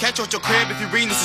catch you your crib if you read this.